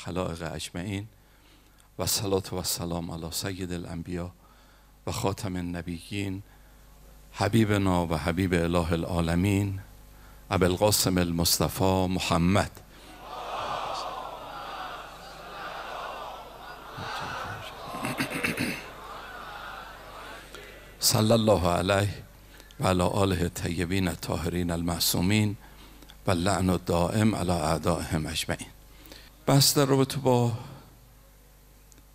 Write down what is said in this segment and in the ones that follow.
الخلائق اجمعین و صلات و سلام علی سید الانبیا و خاتم النبیین حبیبنا و حبیب اله العالمین ابوالقاسم المصطفى محمد. صلی الله علیه و علی آله الطیبین الطاهرین المعصومین و لعن دائم علی اعدائهم اجمعین. بحث در رابطه با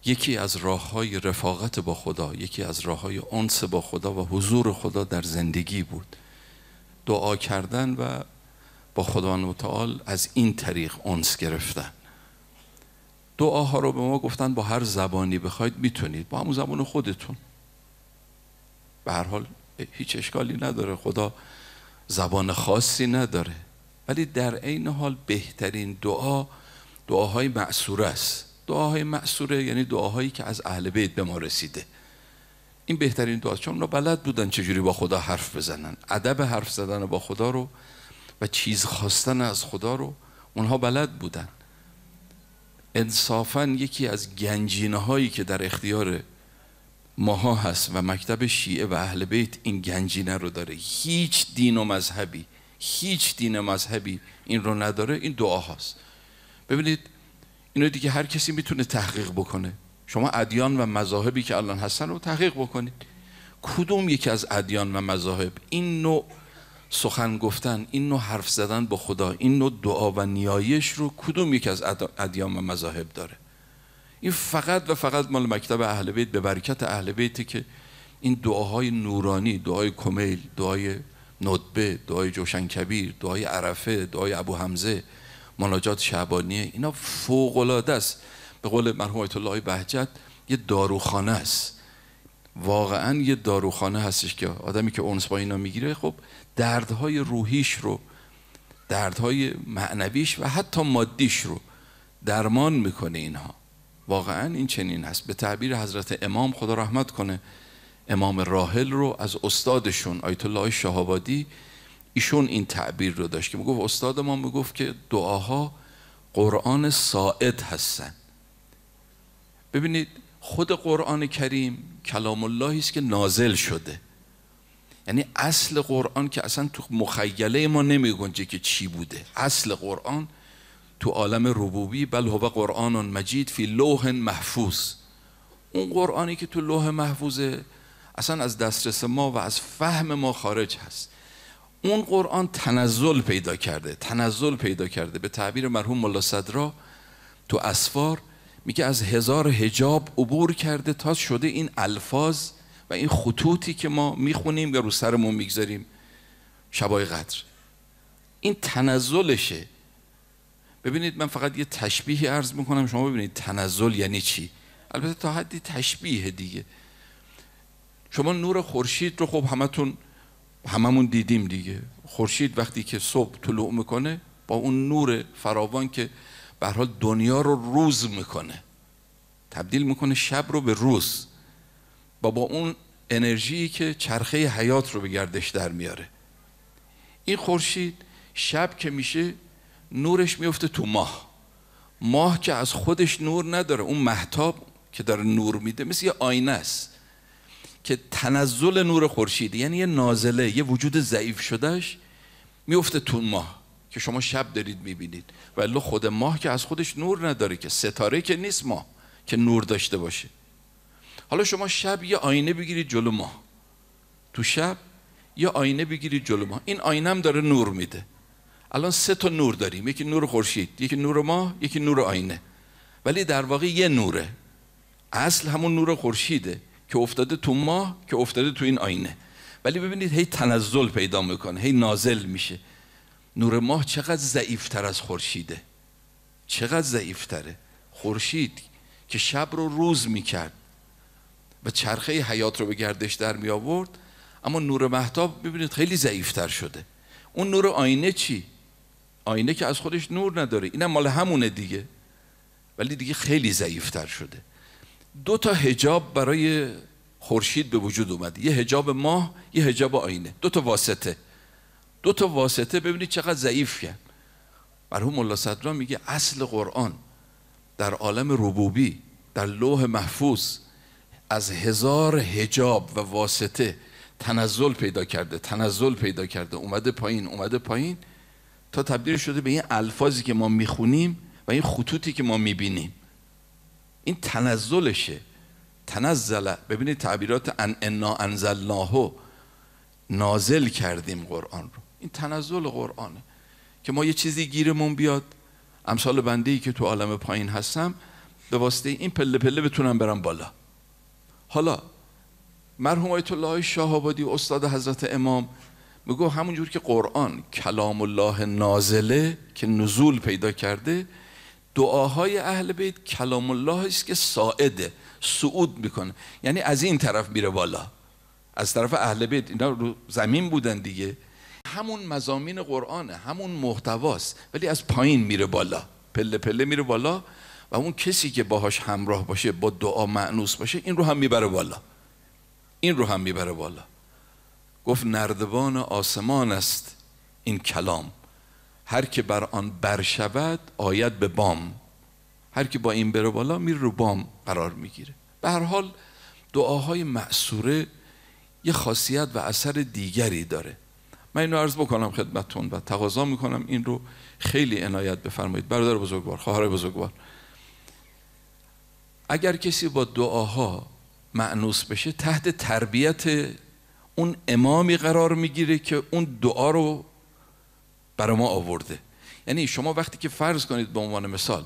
یکی از راه های رفاقت با خدا یکی از راه های انس با خدا و حضور خدا در زندگی بود. دعا کردن و با خدا متعال از این طریق انس گرفتن. دعاها رو به ما گفتن با هر زبانی بخواید می‌تونید با همون زبان خودتون. به هر حال هیچ اشکالی نداره خدا زبان خاصی نداره. ولی در عین حال بهترین دعا دعاهای معصوره است. دعاهای معصوره یعنی دعاهایی که از اهل بیت به ما رسیده. این بهترین دعا. چون اونا بلد بودن چجوری با خدا حرف بزنن. ادب حرف زدن با خدا رو و چیز خواستن از خدا رو اونها بلد بودن. انصافا یکی از گنجینه هایی که در اختیار ماها هست و مکتب شیعه و اهل بیت این گنجینه رو داره. هیچ دین و مذهبی هیچ دین مذهبی این رو نداره. این دعا هست ببینید اینو دیگه هر کسی می‌تونه تحقیق بکنه. شما ادیان و مذاهبی که الان هستن رو تحقیق بکنید. کدوم یکی از ادیان و مذاهب؟ این نوع سخن گفتن این نوع حرف زدن با خدا این نوع دعا و نیایش رو کدوم یکی از ادیان و مذاهب داره؟ این فقط و فقط مال مکتب اهل بیت به برکت اهل بیت که این دعاهای نورانی دعای کمیل دعای ندبه دعای جوشن کبیر دعای عرفه دعای ابو حمزه مناجات شعبانیه. اینا فوق العاده است. به قول مرحوم آیت الله بهجت یه داروخانه است. واقعا یه داروخانه هستش که آدمی که اونس با اینا می‌گیره خب دردهای روحیش رو دردهای معنویش و حتی مادیش رو درمان می‌کنه اینها. واقعا این چنین هست به تعبیر حضرت امام خدا رحمت کنه امام راحل رو از استادشون آیت الله شهابادی ایشون این تعبیر رو داشت که می‌گفت استاد ما می‌گفت که دعاها قرآن ساعد هستن. ببینید خود قرآن کریم کلام الله است که نازل شده. یعنی اصل قرآن که اصلا تو مخیله ما نمیگنجه که چی بوده. اصل قرآن تو عالم ربوبی بل هو قرآن مجید فی لوح محفوظ. اون قرآنی که تو لوح محفوظه اصلا از دسترس ما و از فهم ما خارج هست. اون قرآن تنزل پیدا کرده تنزل پیدا کرده. به تعبیر مرحوم ملا صدرا تو اسفار میگه از هزار هجاب عبور کرده تا شده این الفاظ و این خطوطی که ما می‌خونیم و رو سرمون می‌گذاریم. شبای قدر. این تنزلشه. ببینید من فقط یه تشبیهی عرض می‌کنم شما ببینید تنزل یعنی چی؟ البته تا حدی تشبیه دیگه. شما نور خورشید رو خب همتون هممون دیدیم دیگه. خورشید وقتی که صبح طلوع می‌کنه با اون نور فراوان که به حال دنیا رو روز می‌کنه. تبدیل می‌کنه شب رو به روز. با با اون انرژی که چرخه حیات رو به گردش در میاره. این خورشید شب که میشه نورش میفته تو ماه. ماه که از خودش نور نداره اون محتاب که داره نور میده مثل یه آینه است. که تنزل نور خورشید یعنی یه نازله یه وجود ضعیف شدهش میفته تو ماه که شما شب دارید می‌بینید. ولی خود ماه که از خودش نور نداره که ستاره که نیست ماه که نور داشته باشه. حالا شما شب یه آینه بگیرید جلو ماه. تو شب یه آینه بگیرید جلو ماه. این آینه هم داره نور میده. الان سه تا نور داریم. یکی نور خورشید یکی نور ماه یکی نور آینه. ولی در واقع یه نوره. اصل همون نور خورشیده. که افتاده تو ماه که افتاده تو این آینه. ولی ببینید هی تنزل پیدا می‌کنه هی نازل میشه. نور ماه چقدر ضعیفتر از خورشیده. چقدر ضعیفتره. خورشید که شب رو روز می‌کرد و چرخه حیات رو به گردش در می آورد اما نور محتاب ببینید خیلی ضعیفتر شده. اون نور آینه چی؟ آینه که از خودش نور نداره. اینم مال همونه دیگه. ولی دیگه خیلی ضعیفتر شده. دو تا هجاب برای خورشید به وجود اومده. یه هجاب ماه یه هجاب آینه. دو تا واسطه. دو تا واسطه ببینید چقدر ضعیف کرد مرحوم الله صدرا میگه اصل قرآن در عالم ربوبی در لوح محفوظ از هزار هجاب و واسطه تنزل پیدا کرده تنزل پیدا کرده. اومده پایین اومده پایین تا تبدیل شده به این الفاظی که ما می‌خونیم و این خطوطی که ما می‌بینیم. این تنزلشه. تنزل ببینید تعبیرات ان انا انزلناه نازل کردیم قرآن رو. این تنزل قرآنه که ما یه چیزی گیرمون بیاد. امثال بنده ای که تو عالم پایین هستم به واسطه این پله پله بتونم برم بالا. حالا مرحوم آیت الله شاه آبادی استاد حضرت امام میگو همونجور که قرآن کلام الله نازله که نزول پیدا کرده دعاهای اهل بیت کلام الله است که ساعده صعود می‌کنه. یعنی از این طرف میره بالا. از طرف اهل بیت. اینا رو زمین بودن دیگه. همون مزامین قرآنه همون محتواست. ولی از پایین میره بالا. پله پله میره بالا و اون کسی که باهاش همراه باشه با دعا معنوس باشه این رو هم می‌بره بالا. این رو هم می‌بره بالا. گفت نردبان آسمان است این کلام. هر که بر آن برشود آید به بام. هر که با این بره بالا میره رو بام قرار می‌گیره. به هر حال دعاهای معصوره یه خاصیت و اثر دیگری داره. من اینو عرض بکنم خدمتتون و تقاضا می‌کنم این رو خیلی عنایت بفرمایید. برادر بزرگوار خواهر بزرگوار. اگر کسی با دعاها معنوس بشه تحت تربیت اون امامی قرار می‌گیره که اون دعا رو برای ما آورده. یعنی شما وقتی که فرض کنید به عنوان مثال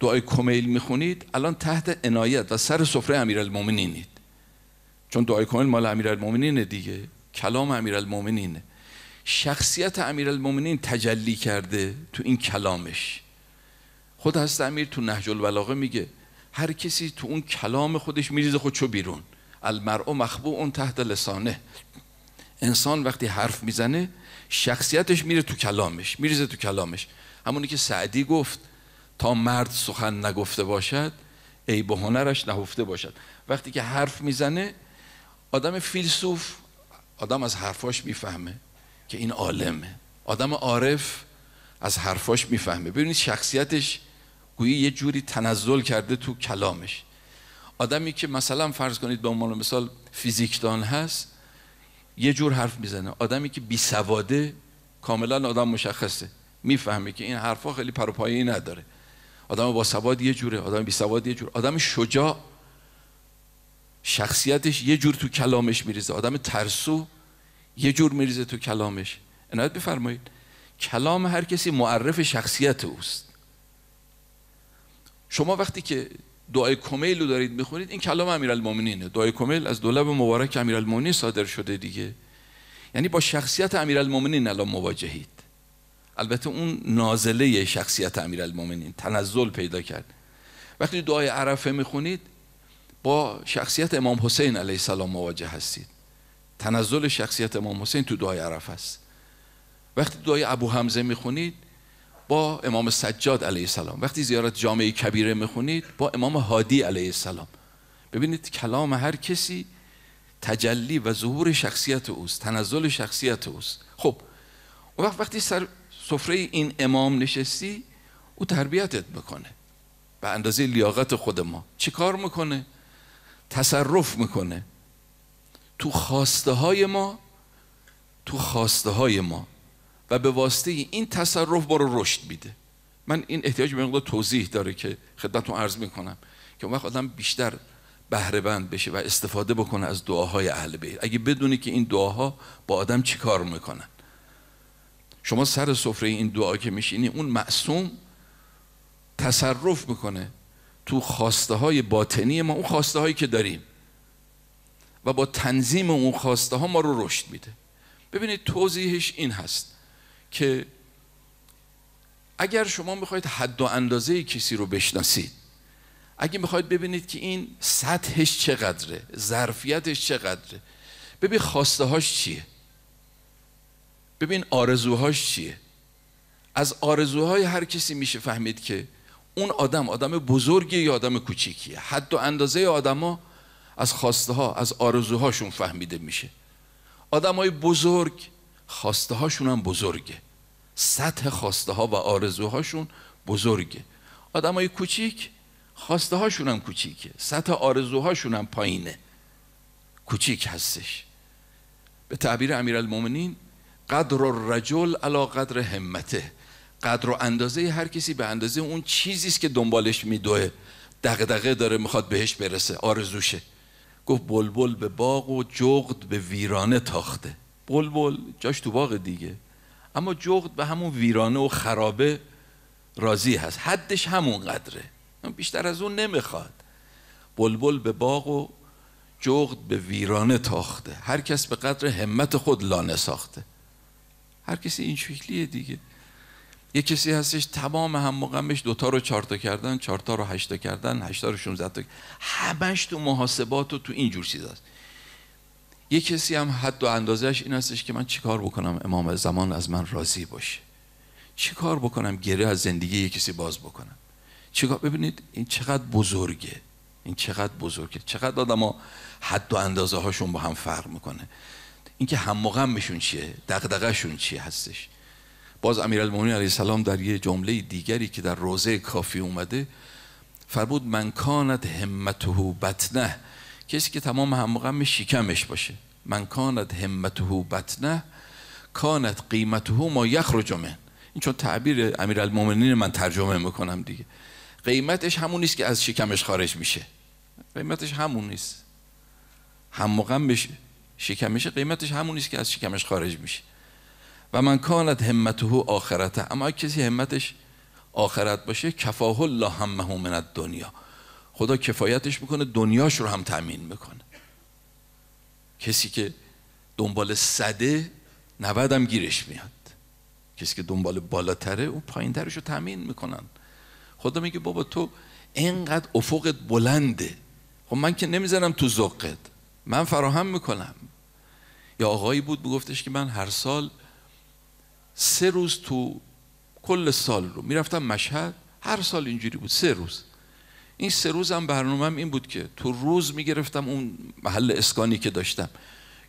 دعای کمیل می‌خونید الان تحت عنایت و سر سفره امیرالمومنینید. چون دعای کمیل مال امیرالمومنینه دیگه کلام امیرالمومنینه. شخصیت امیرالمومنین تجلی کرده تو این کلامش. خود هست امیر تو نهج البلاغه میگه هر کسی تو اون کلام خودش میریزه خودشو بیرون. المرء مخبوع اون تحت لسانه. انسان وقتی حرف می‌زنه شخصیتش میره تو کلامش میریزه تو کلامش. همونی که سعدی گفت تا مرد سخن نگفته باشد ای به هنرش نهفته باشد. وقتی که حرف می‌زنه آدم فیلسوف آدم از حرفاش می‌فهمه که این عالمه. آدم عارف از حرفاش می‌فهمه. ببینید شخصیتش گویی یه جوری تنزل کرده تو کلامش. آدمی که مثلا فرض کنید به عنوان مثال فیزیکدان هست یه جور حرف می‌زنه. آدمی که بی سواده کاملا آدم مشخصه. می‌فهمه که این حرفا خیلی پروپایی نداره. آدم با سواد یه جوره آدم بی سواد یه جور. آدم شجاع شخصیتش یه جور تو کلامش میریزه. آدم ترسو یه جور میریزه تو کلامش. عنایت بفرمایید. کلام هر کسی معرف شخصیت اوست. شما وقتی که دعای کمیل رو دارید می‌خونید این کلام امیرالمومنینه. دعای کمیل از دولب مبارک امیرالمومنین صادر شده دیگه. یعنی با شخصیت امیرالمومنین الان مواجهید. البته اون نازله شخصیت امیرالمومنین تنزل پیدا کرد. وقتی دعای عرفه می‌خونید با شخصیت امام حسین علیه السلام مواجه هستید. تنزل شخصیت امام حسین تو دعای عرفه است. وقتی دعای ابو حمزه می‌خونید با امام سجاد علیه السلام. وقتی زیارت جامعه کبیره می‌خونید با امام هادی علیه السلام. ببینید کلام هر کسی تجلی و ظهور شخصیت اوست تنزل شخصیت اوست. خب وقت وقتی سر سفره این امام نشستی او تربیتت می‌کنه. به اندازه لیاقت خود ما. چی کار می‌کنه؟ تصرف می‌کنه. تو خواسته های ما تو خواسته های ما. و به واسطه این تصرف ما رو رشد میده من این احتیاج به مقدار توضیح داره که خدمتتون عرض می‌کنم که اون وقت آدم بیشتر بهره بند بشه و استفاده بکنه از دعاهای اهل بیت. اگه بدونی که این دعاها با آدم چی کار می‌کنن؟ شما سر سفره این دعا که میشینی اون معصوم تصرف می‌کنه تو خواسته های باطنی ما اون خواسته هایی که داریم. و با تنظیم اون خواسته ها ما رو رشد میده. ببینید توضیحش این هست. که اگر شما می‌خواید حد و اندازه کسی رو بشناسید اگه می‌خواید ببینید که این سطحش چقدره ظرفیتش چقدره ببین خواسته هاش چیه. ببین آرزوهاش چیه. از آرزوهای هر کسی میشه فهمید که اون آدم آدم بزرگی یا آدم کوچیکیه. حد و اندازه آدما از خواسته ها از آرزوهاشون فهمیده میشه. آدم های بزرگ خواسته هاشون هم بزرگه. سطح خواسته ها و آرزوهاشون بزرگه. آدم های کوچیک خواسته هاشون هم کوچیکه. سطح آرزوهاشون هم پایینه. کوچیک هستش. به تعبیر امیرالمومنین قدر الرجل علا قدر همته. قدر و اندازه هر کسی به اندازه اون چیزی است که دنبالش میدوه. دغدغه داره می‌خواد بهش برسه. آرزوشه. گفت بلبل به باغ و جغد به ویرانه تاخته. بلبل جاش تو باغ دیگه. اما جغد به همون ویرانه و خرابه راضی هست. حدش همون قدره. بیشتر از اون نمی‌خواد. بلبل به باغ و جغد به ویرانه تاخته. هر کس به قدر همت خود لانه ساخته. هر کسی این شکلیه دیگه. یه کسی هستش تمام هم غمش دوتا رو چارتا کردن چارتا رو هشتا کردن هشتا رو شونزد تا همش تو محاسبات و تو اینجور چیز هست یه کسی هم حد و اندازهش این هستش که من چیکار بکنم امام زمان از من راضی باشه؟ چیکار بکنم گره از زندگی یه کسی باز بکنم؟ چیکار ببینید این چقدر بزرگه. این چقدر بزرگه. چقدر آدم حد و اندازه هاشون با هم فرق می‌کنه. اینکه هم غمشون چیه؟ دغدغه‌شون چیه هستش؟ باز امیرالمومنین علیه السلام در یه جمله دیگری که در روزه کافی اومده فرمود من کانت همته بطنه کسی که تمام هم غم شکمش باشه. من کانت همته بطنه کانت قیمته ما یخرج من این چون تعبیر امیرالمومنین من ترجمه می‌کنم دیگه. قیمتش همون نیست که از شکمش خارج میشه. قیمتش همون نیست. هم غمش شکمش قیمتش همون نیست که از شکمش خارج میشه. و من کانت همته آخرته. اما کسی همتش آخرت باشه کفاه الله همه من دنیا خدا کفایتش می‌کنه دنیاش رو هم تأمین می‌کنه. کسی که دنبال صده نود هم گیرش میاد. کسی که دنبال بالاتره اون پایین رو تأمین می‌کنن. خدا میگه بابا تو اینقدر افقت بلنده. خب من که نمی‌زنم تو زقت من فراهم می‌کنم. یا آقایی بود بگفتش که من هر سال سه روز تو کل سال رو می‌رفتم مشهد. هر سال اینجوری بود سه روز. این سه روز هم برنامهم این بود که تو روز می‌گرفتم اون محل اسکانی که داشتم.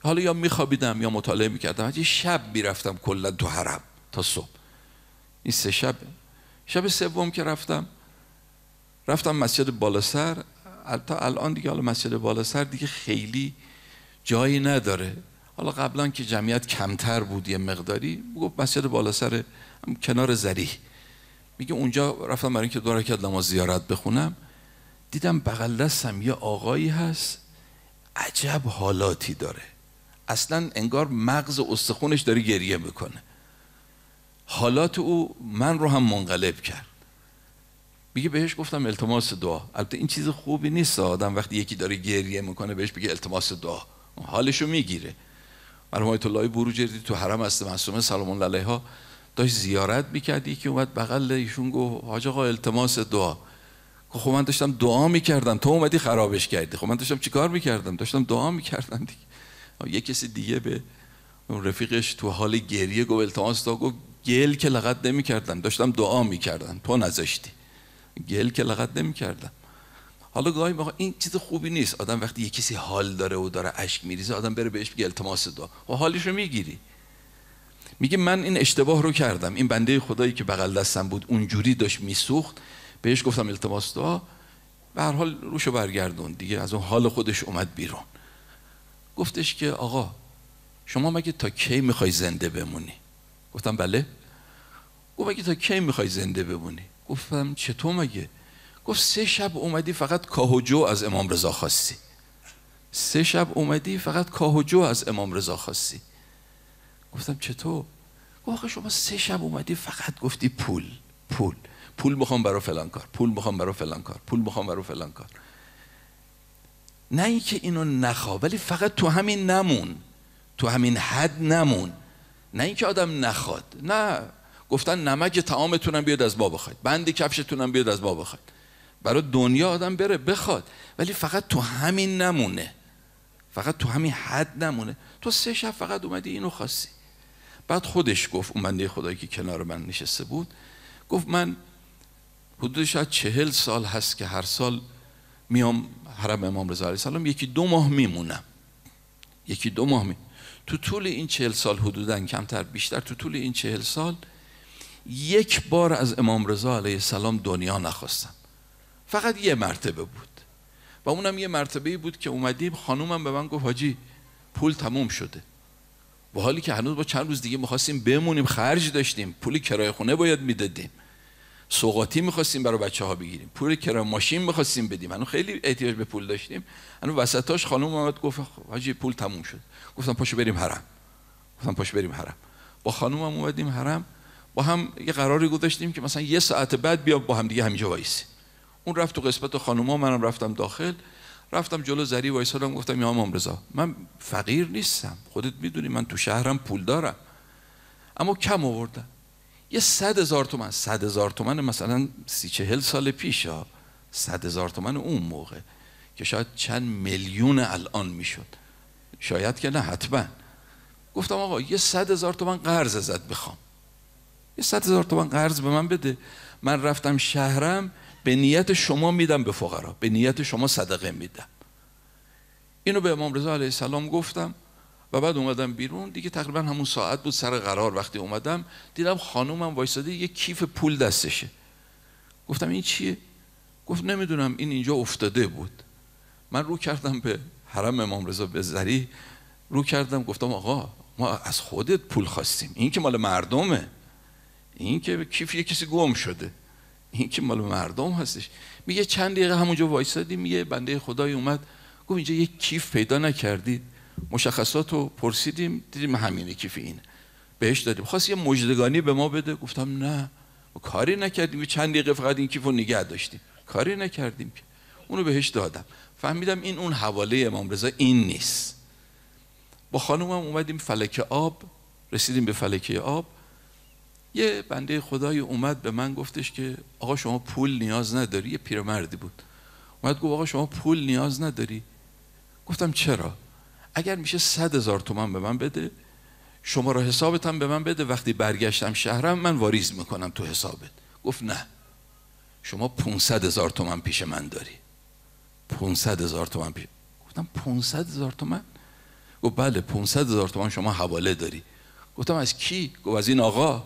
حالا یا میخوابیدم یا مطالعه می‌کردم. حتی شب می‌رفتم کلا تو حرم تا صبح. این سه شب. شب سوم که رفتم رفتم مسجد بالاسر. تا الان دیگه حالا مسجد بالاسر دیگه خیلی جایی نداره. حالا قبلا که جمعیت کمتر بود یه مقداری گفت مسجد بالا سر کنار زریح. میگه اونجا رفتم برای اینکه دو رکعت نماز زیارت بخونم. دیدم بغل دستم یه آقایی هست عجب حالاتی داره. اصلا انگار مغز استخونش داره گریه می‌کنه. حالات او من رو هم منقلب کرد. میگه بهش گفتم التماس دعا. البته این چیز خوبی نیست آدم وقتی یکی داره گریه می‌کنه بهش بگه التماس دعا. حالشو می‌گیره. مرحوم آیت الله بروجردی تو حرم است معصومه سلام الله علیها. داشت زیارت می‌کردی که اومد بغل ایشون گفت حاج آقا التماس دعا. خب من داشتم دعا می‌کردم. تو اومدی خرابش کردی. خب من داشتم چیکار می‌کردم؟ داشتم دعا می‌کردم دیگه. یه کسی دیگه به رفیقش تو حال گریه گفت التماس دعا گفت. گل که لغت نمی‌کردم. داشتم دعا می‌کردم. تو نذاشتی. گل که لغت نمی‌کردم. حالا گاهی موقع این چیز خوبی نیست. آدم وقتی یه کسی حال داره و داره اشک میریزه آدم بره بهش بگه التماس دعا و خب حالش رو می‌گیری. میگه من این اشتباه رو کردم. این بنده خدایی که بغل دستم بود اونجوری داشت میسوخت. بهش گفتم التماس دعا به هر حال روشو برگردون دیگه از اون حال خودش اومد بیرون. گفتش که آقا شما مگه تا کی می‌خوای زنده بمونی؟ گفتم بله. گفت مگه تا کی می‌خوای زنده بمونی؟ گفتم چطور مگه؟ گفت سه شب اومدی فقط کاهوجو از امام رضا خواستی. سه شب اومدی فقط کاهوجو از امام رضا خواستی. گفتم چطور؟ گفت شما سه شب اومدی فقط گفتی پول پول. پول می‌خوام برای فلان کار پول می‌خوام برای فلان کار پول می‌خوام برای فلان کار. نه اینکه اینو نخوا ولی فقط تو همین نمون تو همین حد نمون. نه اینکه آدم نخواد نه. گفتن نمک تعامتونم بیاد از با بخواید بند کفشتونم بیاد از با بخواید. برای دنیا آدم بره بخواد. ولی فقط تو همین نمونه فقط تو همین حد نمونه. تو سه شب فقط اومدی اینو خواستی. بعد خودش گفت اون بنده خدایی که کنار من نشسته بود گفت من حدود شاید چهل سال هست که هر سال میام حرم امام رضا علیه السلام. یکی دو ماه میمونم. یکی دو ماه می تو طول این چهل سال حدودا کمتر بیشتر تو طول این چهل سال یک بار از امام رضا علیه السلام دنیا نخواستم. فقط یه مرتبه بود. و اونم یه مرتبه بود که اومدیم خانومم به من گفت حاجی پول تموم شده. و حالی که هنوز با چند روز دیگه می‌خواستیم بمونیم خرج داشتیم. پول کرایه خونه باید می‌دادیم. سوقاتی می‌خواستیم برای بچه ها بگیریم. پول کرایه ماشین می‌خواستیم بدیم. هنوز خیلی احتیاج به پول داشتیم. هنوز وسطاش خانم اومد گفت حاجی پول تموم شد. گفتم پاشو بریم حرم. گفتم پاشو بریم حرم. با خانومم اومدیم حرم. با هم یه قراری گذاشتیم که مثلا یه ساعت بعد بیا با هم دیگه همینجا وایسی. اون رفت تو قسمت خانوما منم رفتم داخل. رفتم جلو زری وایسادم گفتم یا امام رضا من فقیر نیستم. خودت می‌دونی من تو شهرم پول دارم. اما کم آوردم. یه صد هزار تومن. صد هزار تومن مثلا سی چهل سال پیش ها صد هزار تومن اون موقع که شاید چند میلیون الان می‌شد. شاید که نه حتما. گفتم آقا یه صد هزار تومن قرض ازت بخوام. یه صد هزار تومن قرض به من بده. من رفتم شهرم به نیت شما میدم به فقرا. به نیت شما صدقه میدم. اینو به امام رضا علیه السلام گفتم. و بعد اومدم بیرون. دیگه تقریبا همون ساعت بود سر قرار. وقتی اومدم دیدم خانومم وایساده یه کیف پول دستشه. گفتم این چیه؟ گفت نمی‌دونم این اینجا افتاده بود. من رو کردم به حرم امام رضا به زری رو کردم. گفتم آقا ما از خودت پول خواستیم. این که مال مردمه. این که کیف یه کسی گم شده. این که مال مردم هستش. میگه چند دقیقه همونجا وایسادیم میگه بنده خدای اومد. گفت اینجا یه کیف پیدا نکردید مشخصات رو پرسیدیم دیدیم همینه کیف اینه بهش دادیم. خواست یه مجدگانی به ما بده. گفتم نه. ما کاری نکردیم. چند دقیقه فقط این کیف رو نگه داشتیم. کاری نکردیم که. اونو بهش دادم. فهمیدم این اون حواله امام رضا این نیست. با خانومم اومدیم فلک آب. رسیدیم به فلکه آب. یه بنده خدای اومد به من گفتش که آقا شما پول نیاز نداری. یه پیرمردی بود. اومد گفت آقا شما پول نیاز نداری. گفتم چرا؟ اگر میشه صد هزار تومن به من بده شما را حسابتم به من بده. وقتی برگشتم شهرم من واریز می‌کنم تو حسابت. گفت نه. شما 500 هزار تومن پیش من داری. 500 هزار تومن پیش گفتم 500 هزار تومن گفت بله 500 هزار تومن شما حواله داری. گفتم از کی؟ گفت از این آقا.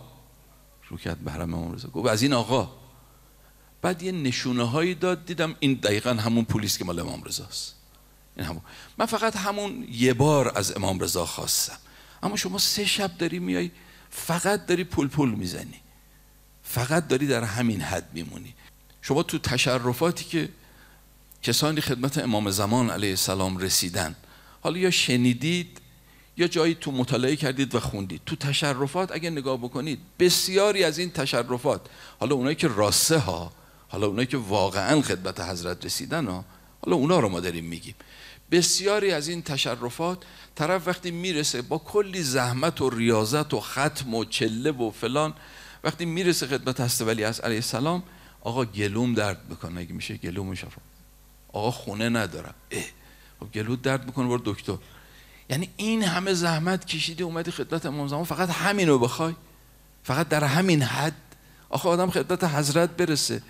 رو کرد به رضا. گفت از این آقا. بعد یه نشونه هایی داد دیدم این دقیقا همون پلیس که مال امام رضاست. این همون. من فقط همون یه بار از امام رضا خواستم. اما شما سه شب داری میای فقط داری پول پول می‌زنی. فقط داری در همین حد میمونی. شما تو تشرفاتی که کسانی خدمت امام زمان علیه السلام رسیدن حالا یا شنیدید یا جایی تو مطالعه کردید و خوندید. تو تشرفات اگه نگاه بکنید بسیاری از این تشرفات حالا اونایی که راسه ها حالا اونایی که واقعا خدمت حضرت رسیدن ها حالا اونا رو ما داریم میگیم. بسیاری از این تشرفات طرف وقتی می‌رسه با کلی زحمت و ریاضت و ختم و چله و فلان وقتی می‌رسه خدمت هست ولی از علیه السلام آقا گلوم درد می‌کنه اگه میشه گلوم شفا. آقا خونه ندارم. اه. خب گلو درد می‌کنه برو دکتر. یعنی این همه زحمت کشیده اومدی خدمت امام زمان فقط همینو بخوای. فقط در همین حد. آخه آدم خدمت حضرت برسه.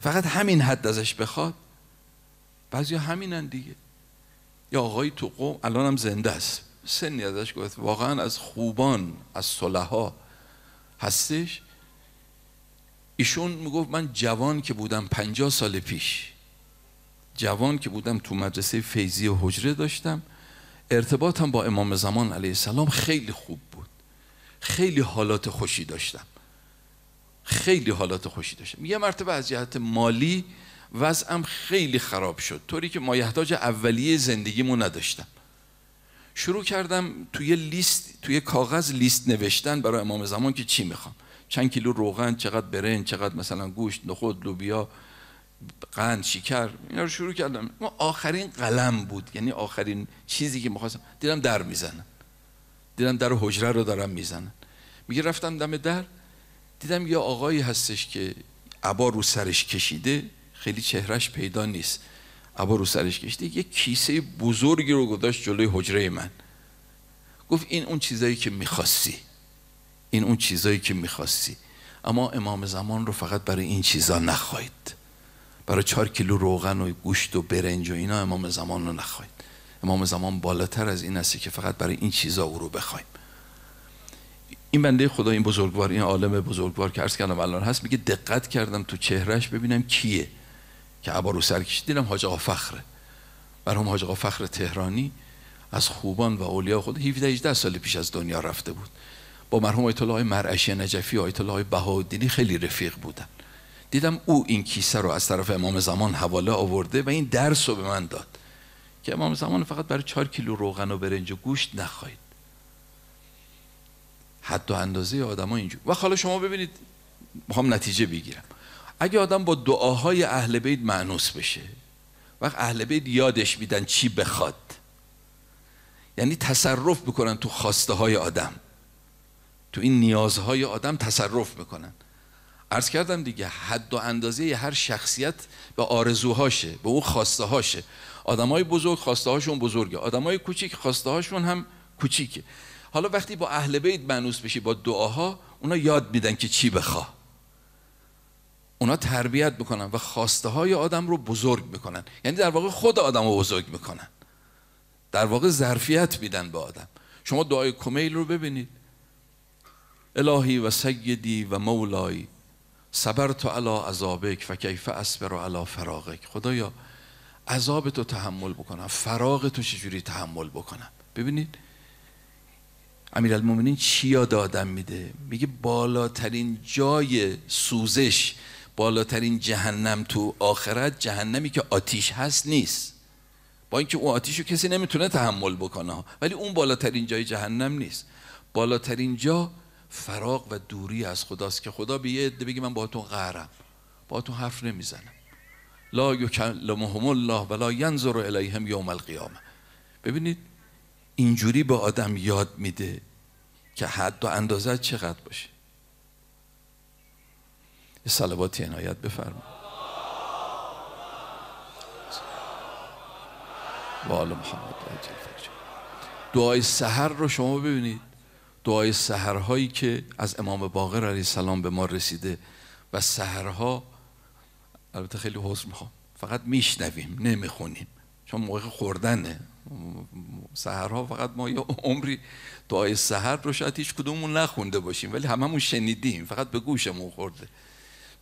فقط همین حد ازش بخواد. بعضی همینن دیگه. یا آقای تو قوم الان هم زنده است. سنی ازش گفت. واقعا از خوبان از صلحا هستش. ایشون می‌گفت من جوان که بودم پنجاه سال پیش. جوان که بودم تو مدرسه فیزی و حجره داشتم. ارتباطم با امام زمان علیه السلام خیلی خوب بود. خیلی حالات خوشی داشتم. خیلی حالات خوشی داشتم. یه مرتبه از جهت مالی وضعم خیلی خراب شد. طوری که مایحتاج اولیه زندگیمو نداشتم. شروع کردم توی لیست توی کاغذ لیست نوشتن برای امام زمان که چی می‌خوام. چند کیلو روغن چقدر برنج چقدر مثلا گوشت نخود لوبیا قند شکر اینا رو شروع کردم. ما آخرین قلم بود. یعنی آخرین چیزی که می‌خواستم. دیدم در می‌زنن. دیدم در حجره رو دارم می‌زنن. میگه رفتم دم در. دیدم یه آقایی هستش که عبا رو سرش کشیده. خیلی چهرش پیدا نیست. عبا رو سرش کشیده یه کیسه بزرگی رو گذاشت جلوی حجره من. گفت این اون چیزایی که می‌خواستی. این اون چیزایی که می‌خواستی. اما امام زمان رو فقط برای این چیزا نخواهید. برای چهار کیلو روغن و گوشت و برنج و اینا امام زمان رو نخواهید. امام زمان بالاتر از این است که فقط برای این چیزا او رو بخوایم. این بنده خدا این بزرگوار این عالم بزرگوار که عرض کردم الان هست میگه دقت کردم تو چهرهش ببینم کیه. که عبا رو سر دیدم حاج آقا فخره. برام حاج آقا فخر تهرانی از خوبان و اولیا خود 17 18 سال پیش از دنیا رفته بود. با مرحوم آیت الله مرعشی نجفی آیت الله بهاءالدینی خیلی رفیق بودن. دیدم او این کیسه رو از طرف امام زمان حواله آورده و این درس رو به من داد. که امام زمان فقط برای چهار کیلو روغن و برنج و گوشت نخواهید. حد و اندازه آدم ها اینجور. و حالا شما ببینید می‌خوام نتیجه بگیرم. اگه آدم با دعاهای اهل بیت معنوس بشه وقت اهل بیت یادش میدن چی بخواد. یعنی تصرف بکنن تو خواسته های آدم. تو این نیازهای آدم تصرف می‌کنن. عرض کردم دیگه حد و اندازه هر شخصیت به آرزوهاشه به اون خواسته هاشه های بزرگ خواسته هاشون بزرگه. های کوچیک خواسته هاشون هم کوچیکه. حالا وقتی با اهل بیت معنوس بشی با دعاها اونا یاد میدن که چی بخواه اونا تربیت می‌کنن و خواسته های آدم رو بزرگ می‌کنن. یعنی در واقع خود آدم رو بزرگ می‌کنن. در واقع ظرفیت میدن به آدم. شما دعای کمیل رو ببینید. الهی و سیدی و مولایی صبرت علا عذابک و کیف اصبر علا فراغک. خدایا عذاب تو تحمل بکنم فراغ تو چجوری تحمل بکنم؟ ببینید امیر المومنین چی یاد آدم میده؟ میگه بالاترین جای سوزش بالاترین جهنم تو آخرت جهنمی که آتیش هست نیست. با اینکه اون آتیش رو کسی نمی‌تونه تحمل بکنه. ولی اون بالاترین جای جهنم نیست. بالاترین جا فراغ و دوری از خداست که خدا به یه عده بگه من باهاتون قهرم. باهاتون حرف نمی‌زنم. لا یکلمهم الله ولا ینظر الیهم یوم القیامه. ببینید اینجوری به آدم یاد میده که حد و اندازه چقدر باشه. یه صلواتی عنایت بفرما. و آل محمد دعای سحر رو شما ببینید. دعای سحرهایی که از امام باقر علیه السلام به ما رسیده و سحرها البته خیلی حوض می‌خوام. فقط میشنویم نمی‌خونیم. چون موقع خوردنه. سحرها فقط ما یه عمری دعای سحر رو شاید هیچ کدومون نخونده باشیم ولی هممون شنیدیم. فقط به گوشمون خورده.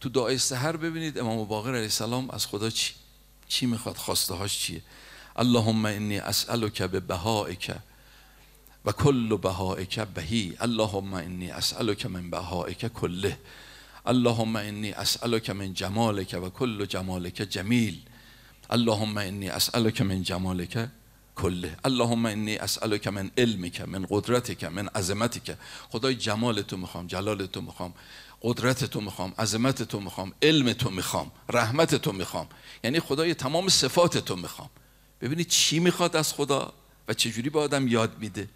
تو دعای سحر ببینید امام باقر علیه السلام از خدا چی چی می‌خواد؟ خواسته هاش چیه؟ اللهم انی اسالک به بهائک و کل بهائک بهی. اللهم انی اسالک من بهائک کله. اللهم انی اسالک من جمالک و کل جمالک جمیل. اللهم انی اسالک من جمالک کله. اللهم انی اسالک من علمک من قدرتک من عظمتک. خدای جمال تو می‌خوام جلال تو می‌خوام قدرت تو می‌خوام عظمت تو می‌خوام علم تو می‌خوام رحمت تو می‌خوام. یعنی خدای تمام صفات تو می‌خوام. ببینید چی می‌خواد از خدا و چجوری به آدم یاد میده.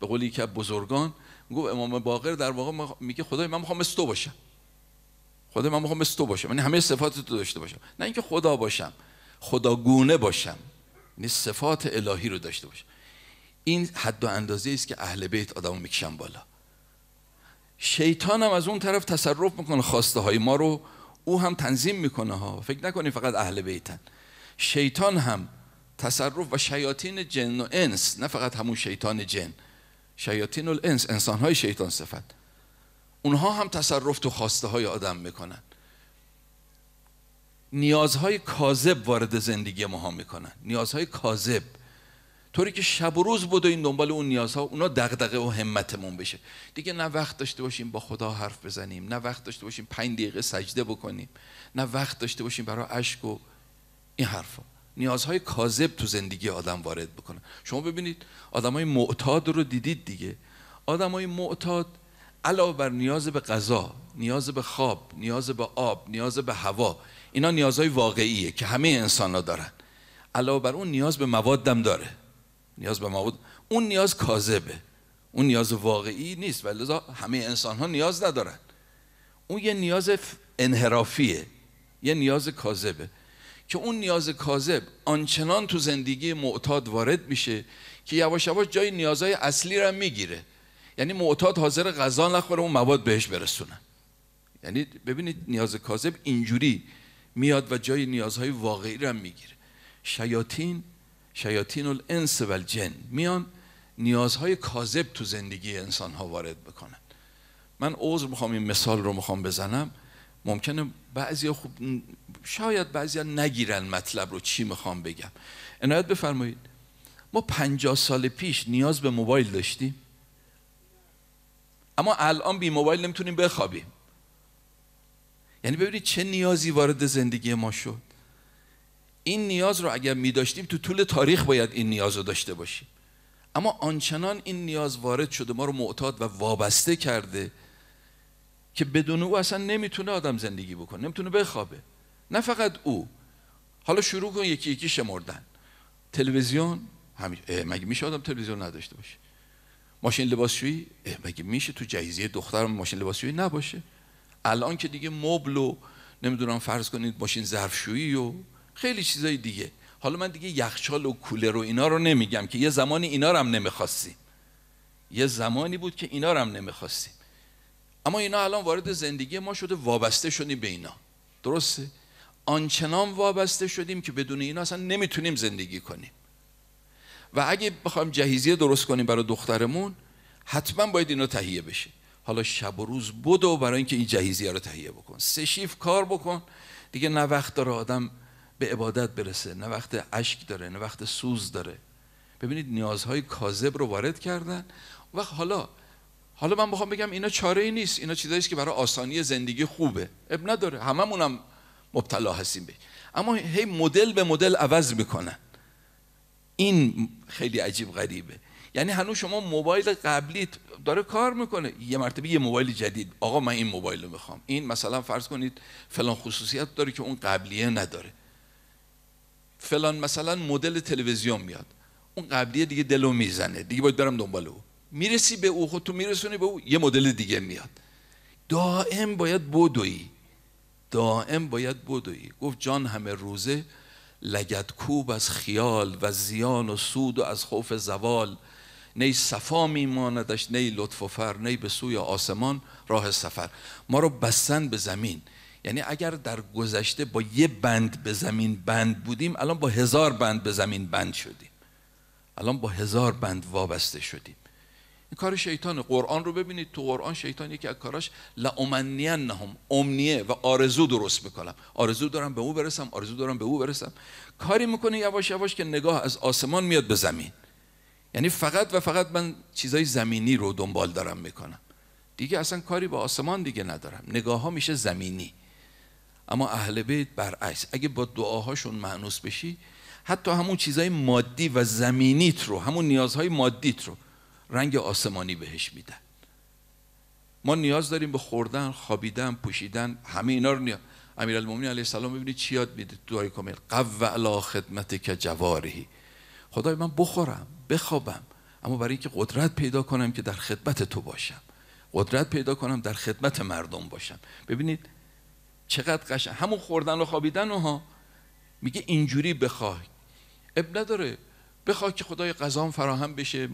به قولی که بزرگان گفت امام باقر در واقع میگه خدای من می‌خوام مثل تو باشم. خدای من می‌خوام مثل تو باشم. یعنی همه صفات تو داشته باشم. نه اینکه خدا باشم خداگونه باشم. یعنی صفات الهی رو داشته باشم این حد و اندازه است که اهل بیت آدمو می‌کشن بالا. شیطان هم از اون طرف تصرف می‌کنه خواسته های ما رو. او هم تنظیم می‌کنه ها. فکر نکنی فقط اهل بیتن. شیطان هم تصرف و شیاطین جن و انس نه فقط همون شیطان جن. شیاطین الانس انسان های شیطان صفت. اونها هم تصرف تو خواسته های آدم می‌کنن. نیازهای کاذب وارد زندگی ما ها می‌کنن. نیازهای کاذب. طوری که شب و روز بود و این دنبال اون نیازها اونا دغدغه و همتمون بشه. دیگه نه وقت داشته باشیم با خدا حرف بزنیم نه وقت داشته باشیم پنج دقیقه سجده بکنیم نه وقت داشته باشیم برای اشک و این حرفا. نیازهای کاذب تو زندگی آدم وارد بکنن. شما ببینید آدمای معتاد رو دیدید دیگه. آدمای معتاد علاوه بر نیاز به غذا نیاز به خواب نیاز به آب نیاز به هوا اینا نیازهای واقعیه که همه انسان ها دارن. علاوه بر اون نیاز به موادم داره. نیاز به مواد. اون نیاز کاذبه. اون نیاز واقعی نیست. ولی همه انسان ها نیاز ندارن. اون یه نیاز انحرافیه. یه نیاز کاذبه. که اون نیاز کاذب آنچنان تو زندگی معتاد وارد میشه که یواش یواش جای نیازهای اصلی رو می‌گیره. یعنی معتاد حاضر غذا نخوره اون مواد بهش برسونن یعنی ببینید نیاز کاذب اینجوری میاد و جای نیازهای واقعی رو می‌گیره. شیاطین شیاطین الانس و الجن میان نیازهای کاذب تو زندگی انسان ها وارد بکنن. من عذر می‌خوام این مثال رو می‌خوام بزنم. ممکنه بعضی خوب شاید بعضی نگیرن مطلب رو چی می‌خوام بگم. عنایت بفرمایید. ما پنجاه سال پیش نیاز به موبایل داشتیم. اما الان بی موبایل نمی‌تونیم بخوابیم. یعنی ببینید چه نیازی وارد زندگی ما شد. این نیاز رو اگر می داشتیم تو طول تاریخ باید این نیاز رو داشته باشیم. اما آنچنان این نیاز وارد شده ما رو معتاد و وابسته کرده که بدون او اصلا نمی‌تونه آدم زندگی بکنه نمی‌تونه بخوابه. نه فقط او. حالا شروع کن یکی یکی شمردن. تلویزیون؟ همین. مگه میشه آدم تلویزیون نداشته باشه؟ ماشین لباسشویی؟ مگه میشه تو جهیزیه دختر ماشین لباسشویی نباشه؟ الان که دیگه مبل و نمی‌دونم فرض کنید ماشین ظرفشویی و خیلی چیزای دیگه. حالا من دیگه یخچال و کولر و اینا رو نمیگم که یه زمانی اینا رو هم نمی‌خواستیم. یه زمانی بود که اینا رو هم نمی‌خواستیم. اما اینا الان وارد زندگی ما شده وابسته شدیم به اینا. درسته؟ آنچنان وابسته شدیم که بدون اینا اصلا نمی‌تونیم زندگی کنیم. و اگه بخوایم جهیزیه درست کنیم برای دخترمون حتما باید اینا تهیه بشه. حالا شب و روز بدو برای اینکه این جهیزیه رو تهیه بکن. سه شیف کار بکن. دیگه نه وقت داره آدم به عبادت برسه نه وقت اشک داره نه وقت سوز داره. ببینید نیازهای کاذب رو وارد کردن. و حالا حالا من بخوام بگم اینا چاره ای نیست. اینا چیزایی که برای آسانی زندگی خوبه. اب نداره. هممونم مبتلا هستیم به. اما هی مدل به مدل عوض می‌کنن. این خیلی عجیب غریبه. یعنی هنوز شما موبایل قبلی داره کار می‌کنه. یه مرتبه یه موبایل جدید. آقا من این موبایل رو می‌خوام. این مثلا فرض کنید فلان خصوصیت داره که اون قبلیه نداره. فلان مثلا مدل تلویزیون میاد. اون قبلیه دیگه دلو می‌زنه. دیگه باید برم دنبال او. می‌رسی به او خود تو میرسونی به او یه مدل دیگه میاد. دائم باید بدویی دائم بود بدویی گفت جان همه روزه لگت کوب از خیال و زیان و سود و از خوف زوال. نی صفا میماندش نی لطف و فر نی به سوی آسمان راه سفر. ما رو بستن به زمین. یعنی اگر در گذشته با یه بند به زمین بند بودیم الان با هزار بند به زمین بند شدیم. الان با هزار بند وابسته شدیم. این کار شیطان قرآن رو ببینید تو قرآن شیطان یکی از کاراش نهم امنیه و آرزو درست می‌کنم. آرزو دارم به او برسم آرزو دارم به او برسم. کاری می‌کنه یواش یواش که نگاه از آسمان میاد به زمین. یعنی فقط و فقط من چیزای زمینی رو دنبال دارم می‌کنم. دیگه اصلا کاری با آسمان دیگه ندارم. نگاه ها میشه زمینی. اما اهل بیت برعکس اگه با دعاهاشون معنوس بشی حتی همون چیزای مادی و زمینیت رو همون نیازهای مادیت رو رنگ آسمانی بهش میدن. ما نیاز داریم به خوردن خوابیدن پوشیدن همه اینا رو نیاز امیرالمومنین علیه السلام ببینید چی یاد میده. دعای کامل. قو علا خدمت که جوارهی خدای من بخورم. بخوابم. اما برای اینکه قدرت پیدا کنم که در خدمت تو باشم. قدرت پیدا کنم در خدمت مردم باشم. ببینید چقدر قشنگ. همون خوردن و خوابیدن ها میگه اینجوری بخواه. اب نداره. بخواه که خدای قضام فراهم بشه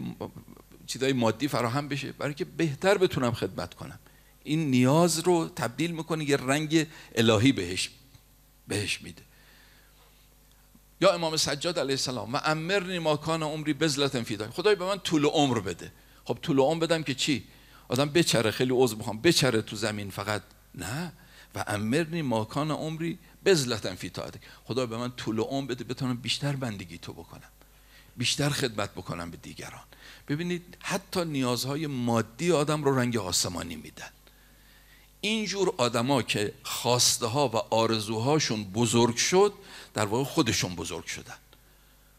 چیزای مادی فراهم بشه. برای که بهتر بتونم خدمت کنم. این نیاز رو تبدیل می‌کنه یه رنگ الهی بهش بهش میده. یا امام سجاد علیه السلام و امرنی ماکان عمری بزلت فیدا خدای به من طول عمر بده. خب طول عمر بدم که چی؟ آدم بچره خیلی عضو می‌خوام. بچره تو زمین فقط. نه. و امرنی ماکان عمری بزلت فی خدای به من طول عمر بده بتونم بیشتر بندگی تو بکنم. بیشتر خدمت بکنم به دیگران. ببینید حتی نیازهای مادی آدم رو رنگ آسمانی میدن. اینجور آدما که خواسته ها و آرزوهاشون بزرگ شد در واقع خودشون بزرگ شدن.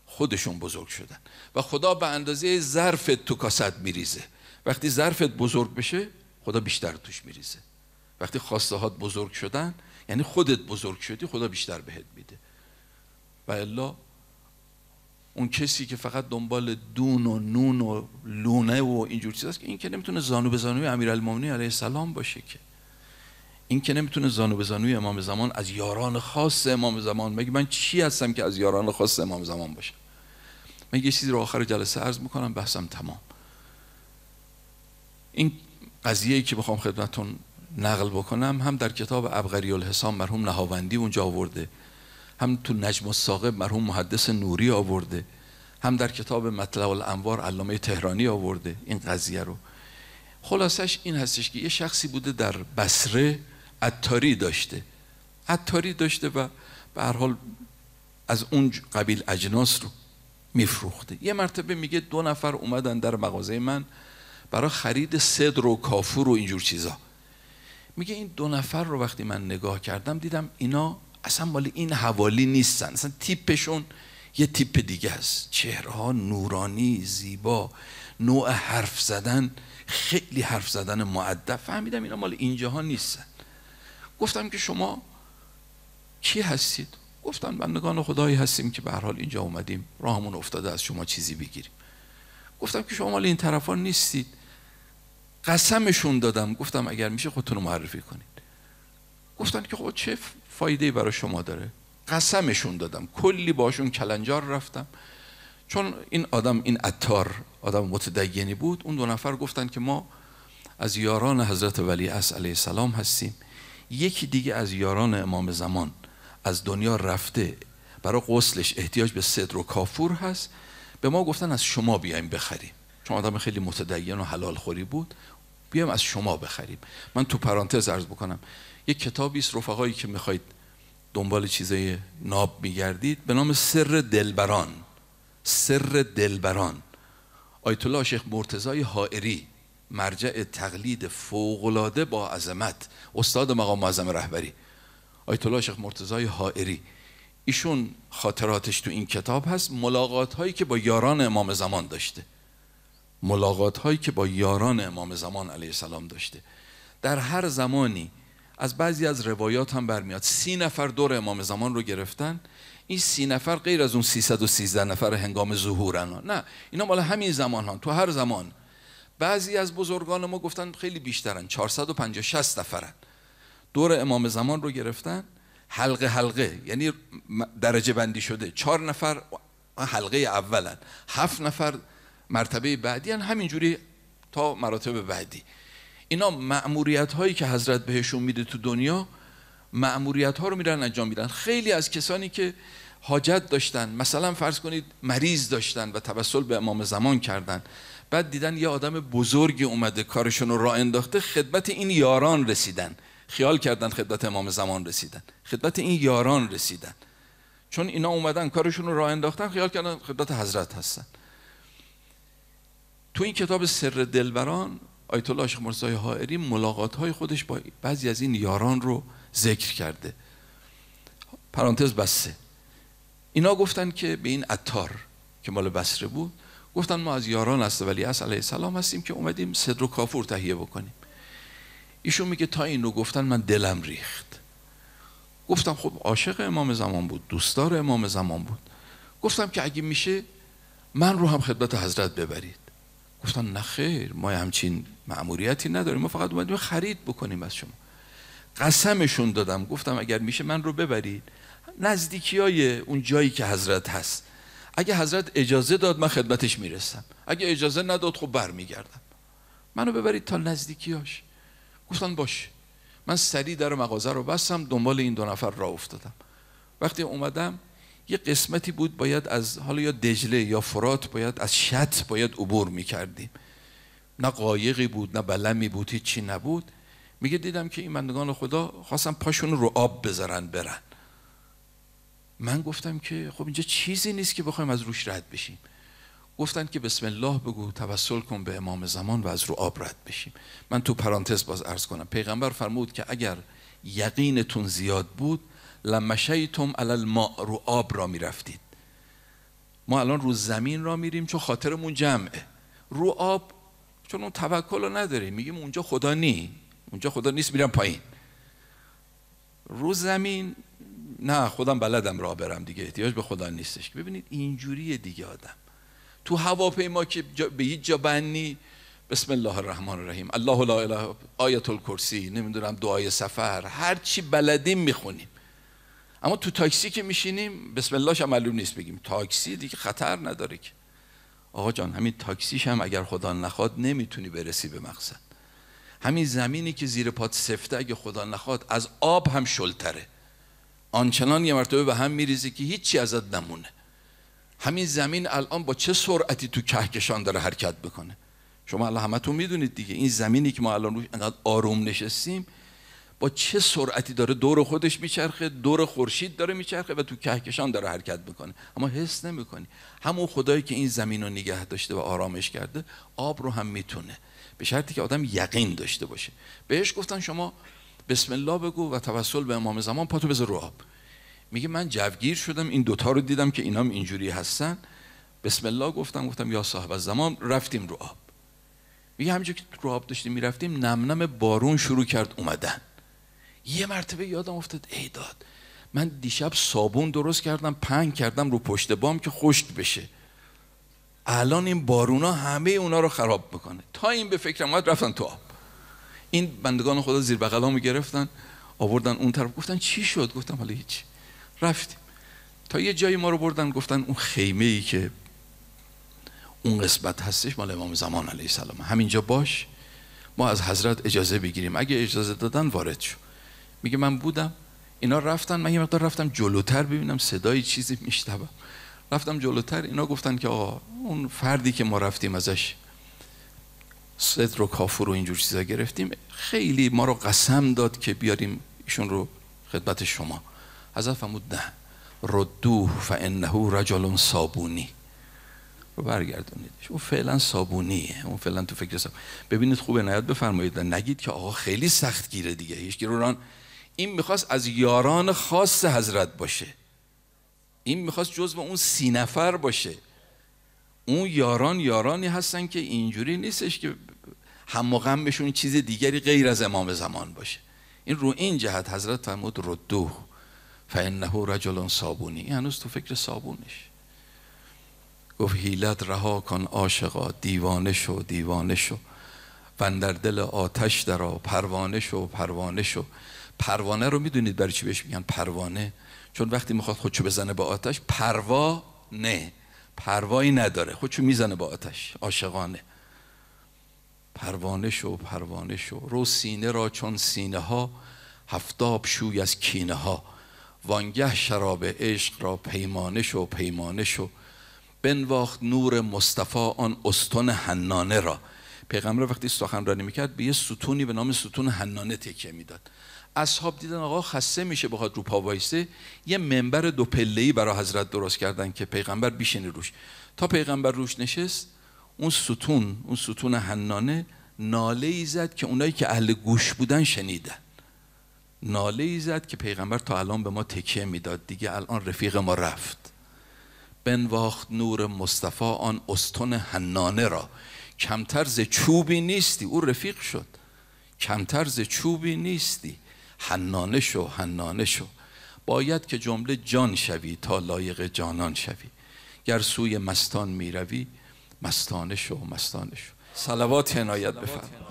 خودشون بزرگ شدن. و خدا به اندازه ظرفت تو کاست میریزه. وقتی ظرفت بزرگ بشه خدا بیشتر توش میریزه. وقتی خواسته هات بزرگ شدن یعنی خودت بزرگ شدی خدا بیشتر بهت میده. و الا اون کسی که فقط دنبال دون و نون و لونه و اینجور چیزاست که این که نمی‌تونه زانو به زانوی امیرالمومنین علیه السلام باشه که. این که نمی‌تونه زانو به زانوی امام زمان از یاران خاص امام زمان. مگه من چی هستم که از یاران خاص امام زمان باشم؟ من یه چیزی رو آخر جلسه عرض می‌کنم بحثم تمام. این قضیه ای که بخوام خدمتون نقل بکنم هم در کتاب ابغری الحسام مرحوم نهاوندی اونجا آورده هم تو نجم الساقب مرحوم محدث نوری آورده هم در کتاب مطلع الانوار علامه تهرانی آورده این قضیه رو. خلاصش این هستش که یه شخصی بوده در بسره عطاری داشته. عطاری داشته و به هر حال از اون قبیل اجناس رو میفروخته. یه مرتبه میگه دو نفر اومدن در مغازه من برای خرید صدر و کافور و اینجور چیزا. میگه این دو نفر رو وقتی من نگاه کردم دیدم اینا اصلا مال این حوالی نیستن. اصلا تیپشون یه تیپ دیگه است چهره ها نورانی زیبا نوع حرف زدن خیلی حرف زدن معدب. فهمیدم اینا مال اینجاها نیستن. گفتم که شما کی هستید؟ گفتن بندگان خدایی هستیم که به هر حال اینجا اومدیم راهمون افتاده از شما چیزی بگیریم. گفتم که شما مال این طرفان نیستید. قسمشون دادم. گفتم اگر میشه خودتون رو معرفی کنید. گفتن که خب چه فایده برای شما داره؟ قسمشون دادم. کلی باشون کلنجار رفتم. چون این آدم این اتار آدم متدینی بود. اون دو نفر گفتن که ما از یاران حضرت ولی اس علیه السلام هستیم. یکی دیگه از یاران امام زمان از دنیا رفته برای غسلش احتیاج به صدر و کافور هست. به ما گفتن از شما بیایم بخریم. چون آدم خیلی متدین و حلال خوری بود. بیایم از شما بخریم. من تو پرانتز عرض بکنم. یک کتابی است رفقایی که می‌خواید دنبال چیزای ناب میگردید. به نام سر دلبران. سر دلبران. آیت الله شیخ مرتضای حائری. مرجع تقلید فوقلاده با عظمت. استاد مقام معظم رهبری. آیت الله شیخ مرتضای حائری. ایشون خاطراتش تو این کتاب هست ملاقات هایی که با یاران امام زمان داشته. ملاقات هایی که با یاران امام زمان علیه السلام داشته. در هر زمانی از بعضی از روایات هم برمیاد. سی نفر دور امام زمان رو گرفتن. این سی نفر غیر از اون 313 نفر هنگام ظهورن. نه اینا مال همین زمان ها تو هر زمان بعضی از بزرگان ما گفتن خیلی بیشترن 450 60 نفرن. دور امام زمان رو گرفتن حلقه حلقه یعنی درجه بندی شده. چهار نفر حلقه اولن. هفت نفر مرتبه بعدی هن. همینجوری تا مراتب بعدی. اینا معموریت هایی که حضرت بهشون میده تو دنیا معموریت ها رو میرن انجام میدن. خیلی از کسانی که حاجت داشتن. مثلا فرض کنید مریض داشتن و توسل به امام زمان کردن. بعد دیدن یه آدم بزرگی اومده کارشون رو راه انداخته خدمت این یاران رسیدن. خیال کردن خدمت امام زمان رسیدن. خدمت این یاران رسیدن. چون اینا اومدن کارشون رو راه انداختن خیال کردن خدمت حضرت هستن. تو این کتاب سر دلبران آیت الله شیخ مرزای حائری ملاقات های خودش با بعضی از این یاران رو ذکر کرده. پرانتز بسته. اینا گفتن که به این اتار که مال بسره بود گفتن ما از یاران است ولی از علیه السلام هستیم که اومدیم صدر و کافور تهیه بکنیم. ایشون میگه تا این رو گفتن من دلم ریخت. گفتم خب عاشق امام زمان بود دوستدار امام زمان بود. گفتم که اگه میشه من رو هم خدمت حضرت ببرید. گفتن نه خیر ما همچین معموریتی نداریم ما فقط اومدیم خرید بکنیم از شما. قسمشون دادم گفتم اگر میشه من رو ببرید. نزدیکی های اون جایی که حضرت هست. اگه حضرت اجازه داد من خدمتش می‌رسم. اگه اجازه نداد خب برمیگردم. منو ببرید تا نزدیکیاش. گفتن باش من سریع در مغازه رو بستم دنبال این دو نفر را افتادم. وقتی اومدم یه قسمتی بود باید از حالا یا دجله یا فرات باید از شط باید عبور می‌کردیم. نه قایقی بود نه بلمی بود هیچی نبود. میگه دیدم که این مندگان خدا خواستم پاشون رو آب بذارن برن. من گفتم که خب اینجا چیزی نیست که بخوایم از روش رد بشیم. گفتن که بسم الله بگو توسل کن به امام زمان و از رو آب رد بشیم. من تو پرانتز باز ارز کنم پیغمبر فرمود که اگر یقینتون زیاد بود لمشیتم علی الماء رو آب را می‌رفتید. ما الان رو زمین را میریم چون خاطرمون جمعه. رو آب چون اون توکل رو نداریم. میگیم اونجا خدا نی. اونجا خدا نیست میرم پایین. رو زمین نه خودم بلدم راه برم دیگه احتیاج به خدا نیستش ببینید اینجوری دیگه آدم. تو هواپیما که به هیچ جا بنی بسم الله الرحمن الرحیم. الله لا اله آیت الکرسی نمی‌دونم دعای سفر هر چی بلدیم می‌خونیم. اما تو تاکسی که میشینیم بسم الله معلوم نیست بگیم. تاکسی دیگه خطر نداره که. آقا جان همین تاکسیش هم اگر خدا نخواد نمی‌تونی برسی به مقصد. همین زمینی که زیر پات سفته اگه خدا نخواد از آب هم شلتره. آنچنان یه مرتبه به هم میریزی که هیچی ازت نمونه. همین زمین الان با چه سرعتی تو کهکشان داره حرکت بکنه؟ شما الان همتون می‌دونید دیگه این زمینی که ما الان روش انقدر آروم نشستیم با چه سرعتی داره دور خودش میچرخه دور خورشید داره میچرخه و تو کهکشان داره حرکت می‌کنه. اما حس نمی‌کنی. همون خدایی که این زمین رو نگه داشته و آرامش کرده آب رو هم می‌تونه. به شرطی که آدم یقین داشته باشه. بهش گفتن شما بسم الله بگو و توسل به امام زمان. پاتو بذار رو آب. میگه من جوگیر شدم این دوتا رو دیدم که اینام اینجوری هستن. بسم الله گفتم گفتم یا صاحب زمان رفتیم رو آب. میگه همینجور که رو آب داشتیم می‌رفتیم نم نم بارون شروع کرد اومدن. یه مرتبه یادم افتاد ای داد من دیشب صابون درست کردم پنگ کردم رو پشت بام که خشک بشه. الان این بارونا همه اونا رو خراب می‌کنه. تا این به فکرم اومد رفتن تو آب. این بندگان خدا زیر بغلامو گرفتن آوردن اون طرف گفتن چی شد؟ گفتم حالا هیچ. رفتیم. تا یه جایی ما رو بردن گفتن اون خیمه ای که اون قسمت هستش مال امام زمان علیه السلام. همینجا باش ما از حضرت اجازه بگیریم. اگه اجازه دادن وارد شو. میگه من بودم. اینا رفتن. من یه مقدار رفتم جلوتر ببینم صدای چیزی میشنوم. رفتم جلوتر اینا گفتن که آقا اون فردی که ما رفتیم ازش صدر و کافور و اینجور چیزا گرفتیم. خیلی ما رو قسم داد که بیاریم ایشون رو خدمت شما. حضرت فرمود نه. ردوه فانه رجل صابونی. رو برگردونیدش اون فعلا صابونیه. اون فعلا تو فکر صابون ببینید خوبه نیاد بفرمایید نگید که آقا خیلی سخت گیره دیگه. هیچ ران این می‌خواست از یاران خاص حضرت باشه. این می‌خواست جزو اون سی نفر باشه. اون یاران یارانی هستن که اینجوری نیستش که هم و غمشون چیز دیگری غیر از امام زمان باشه. این رو این جهت حضرت فرمود ردوه فانه رجل صابونی. هنوز تو فکر صابونش. گفت هیلت رها کن عاشقا دیوانه شو دیوانه شو. و در دل آتش درا پروانه شو پروانه شو. پروانه رو می‌دونید برای چی بهش میگن پروانه؟ چون وقتی می‌خواد خودشو بزنه با آتش پروا نه پروایی نداره. خودشو می‌زنه با آتش. عاشقانه. پروانه شو پروانه شو. رو سینه را چون سینه ها هفتاب شوی از کینه ها. وانگه شراب عشق را پیمانه شو پیمانه شو. بنواخت نور مصطفی آن استون حنانه را. پیغمبر وقتی سخنرانی می‌کرد به یه ستونی به نام ستون حنانه تکیه می‌داد. اصحاب دیدن آقا خسته میشه بخواد رو پا وایسه. یه منبر دو پله برای حضرت درست کردن که پیغمبر بیشینه روش. تا پیغمبر روش نشست اون ستون اون ستون حنانه ناله ای زد که اونایی که اهل گوش بودن شنیدن. ناله ای زد که پیغمبر تا الان به ما تکیه می‌داد. دیگه الان رفیق ما رفت. بنواخت نور مصطفی آن استون حنانه را. کمتر ز چوبی نیستی. او رفیق شد. کمتر ز چوبی نیستی. حنانه شو حنانه شو. باید که جمله جان شوی تا لایق جانان شوی. گر سوی مستان می روی مستانه شو مستانه شو. صلوات عنایت بفرم